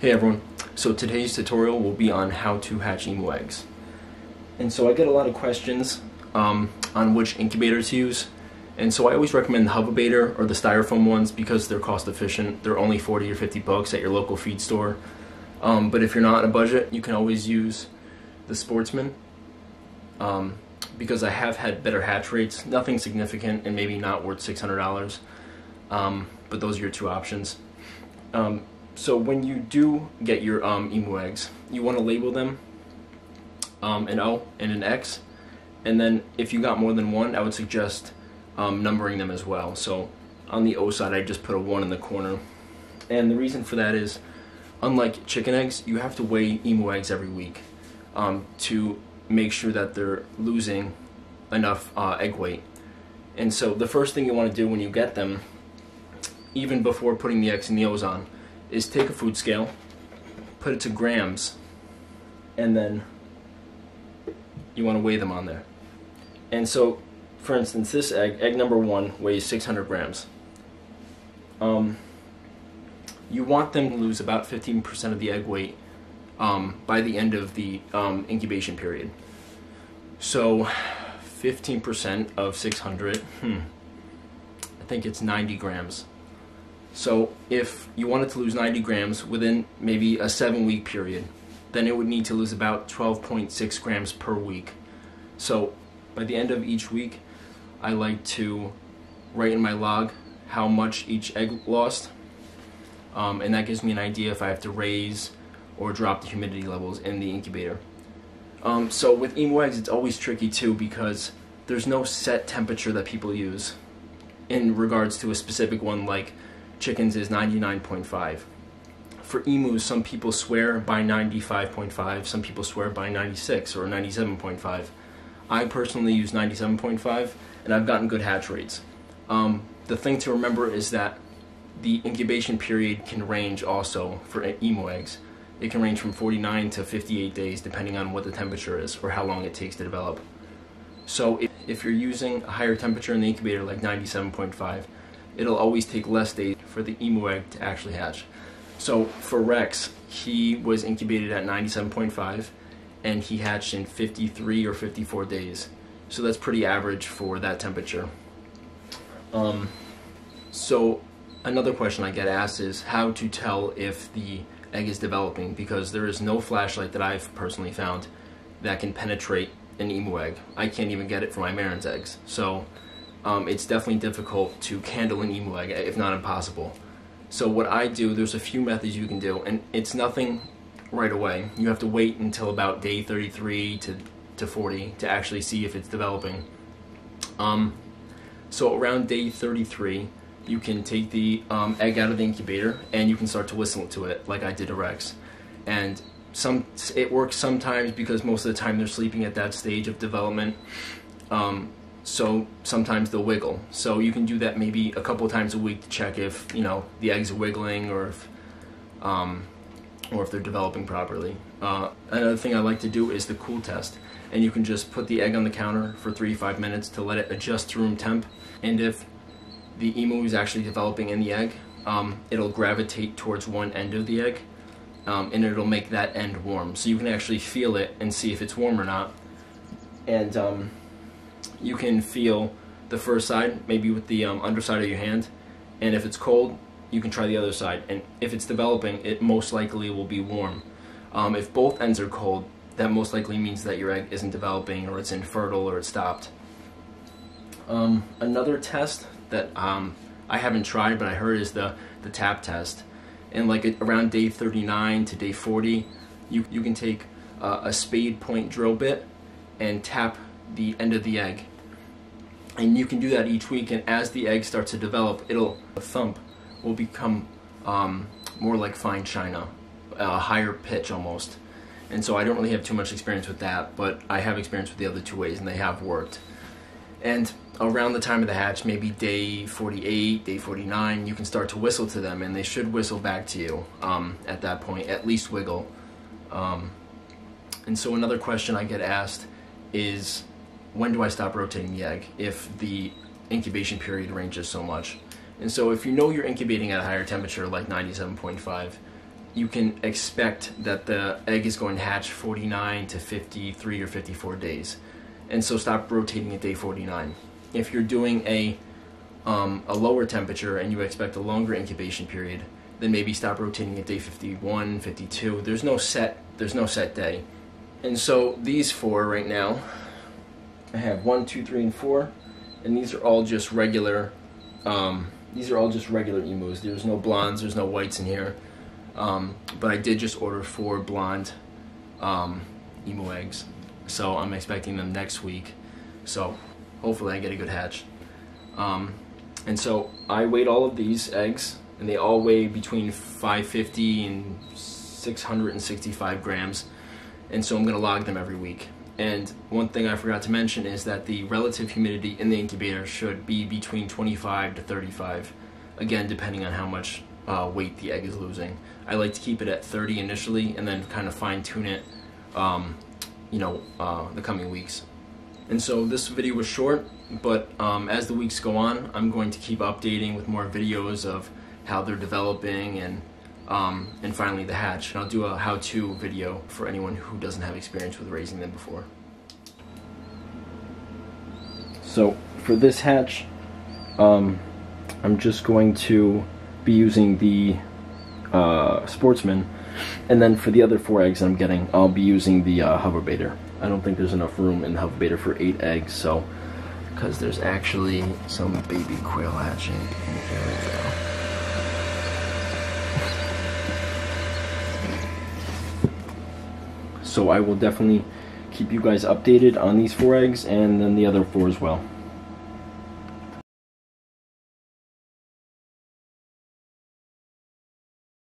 Hey everyone, so today's tutorial will be on how to hatch emu eggs. And so I get a lot of questions um, on which incubator to use. And so I always recommend the Hova-Bator or the styrofoam ones because they're cost efficient. They're only 40 or 50 bucks at your local feed store. Um, but if you're not on a budget, you can always use the Sportsman um, because I have had better hatch rates. Nothing significant and maybe not worth $600. Um, but those are your two options. So when you do get your um, emu eggs, you want to label them um, an O and an X. And then if you got more than one, I would suggest um, numbering them as well. So on the O side, I just put a 1 in the corner. And the reason for that is, unlike chicken eggs, you have to weigh emu eggs every week um, to make sure that they're losing enough uh, egg weight. And so the first thing you want to do when you get them, even before putting the X and the O's on, is take a food scale, put it to grams, and then you want to weigh them on there. And so, for instance, this egg, egg number one, weighs 600 grams. Um, you want them to lose about 15% of the egg weight um, by the end of the um, incubation period. So, 15% of 600, hmm, I think it's 90 grams. So if you wanted to lose 90 grams within maybe a seven week period, then it would need to lose about 12.6 grams per week. So by the end of each week, I like to write in my log how much each egg lost. Um, and that gives me an idea if I have to raise or drop the humidity levels in the incubator. Um, so with emu eggs, it's always tricky too because there's no set temperature that people use in regards to a specific one like chickens is 99.5. For emus, some people swear by 95.5, some people swear by 96 or 97.5. I personally use 97.5 and I've gotten good hatch rates. Um, the thing to remember is that the incubation period can range also for emu eggs. It can range from 49 to 58 days depending on what the temperature is or how long it takes to develop. So if, if you're using a higher temperature in the incubator like 97.5, it'll always take less days for the emu egg to actually hatch. So for Rex, he was incubated at 97.5 and he hatched in 53 or 54 days. So that's pretty average for that temperature. Um, so another question I get asked is how to tell if the egg is developing because there is no flashlight that I've personally found that can penetrate an emu egg. I can't even get it for my Marans eggs. So um, it's definitely difficult to candle an emu egg, if not impossible. So what I do, there's a few methods you can do, and it's nothing right away. You have to wait until about day 33 to, to 40 to actually see if it's developing. Um, so around day 33, you can take the um, egg out of the incubator and you can start to whistle to it, like I did a Rex. And some it works sometimes because most of the time they're sleeping at that stage of development. Um, so sometimes they'll wiggle. So you can do that maybe a couple times a week to check if you know the eggs are wiggling or if um, or if they're developing properly. Uh, another thing I like to do is the cool test, and you can just put the egg on the counter for three five minutes to let it adjust to room temp, and if the emu is actually developing in the egg, um, it'll gravitate towards one end of the egg, um, and it'll make that end warm. So you can actually feel it and see if it's warm or not. And um, you can feel the first side, maybe with the um, underside of your hand, and if it's cold, you can try the other side. And if it's developing, it most likely will be warm. Um, if both ends are cold, that most likely means that your egg isn't developing or it's infertile or it's stopped. Um, another test that um, I haven't tried but I heard is the, the tap test. And like around day 39 to day 40, you, you can take uh, a spade point drill bit and tap the end of the egg. And you can do that each week, and as the egg starts to develop, it'll thump will become um, more like fine china, a higher pitch almost. And so I don't really have too much experience with that, but I have experience with the other two ways, and they have worked. And around the time of the hatch, maybe day 48, day 49, you can start to whistle to them, and they should whistle back to you um, at that point, at least wiggle. Um, and so another question I get asked is when do I stop rotating the egg if the incubation period ranges so much? And so if you know you're incubating at a higher temperature like 97.5, you can expect that the egg is going to hatch 49 to 53 or 54 days. And so stop rotating at day 49. If you're doing a um, a lower temperature and you expect a longer incubation period, then maybe stop rotating at day 51, 52. There's no set there's no set day. And so these four right now, I have one, two, three, and four, and these are all just regular. Um, these are all just regular emus. There's no blondes, there's no whites in here. Um, but I did just order four blonde um, emu eggs, so I'm expecting them next week. So hopefully I get a good hatch. Um, and so I weighed all of these eggs, and they all weigh between 550 and 665 grams. And so I'm going to log them every week. And one thing I forgot to mention is that the relative humidity in the incubator should be between 25 to 35, again, depending on how much uh, weight the egg is losing. I like to keep it at 30 initially and then kind of fine tune it, um, you know, uh, the coming weeks. And so this video was short, but um, as the weeks go on, I'm going to keep updating with more videos of how they're developing and um, and finally the hatch. And I'll do a how-to video for anyone who doesn't have experience with raising them before. So for this hatch, um, I'm just going to be using the uh, Sportsman, and then for the other four eggs I'm getting, I'll be using the uh, Hova. I don't think there's enough room in the Hova for eight eggs, so because there's actually some baby quail hatching. in Here we go. So I will definitely keep you guys updated on these four eggs and then the other four as well.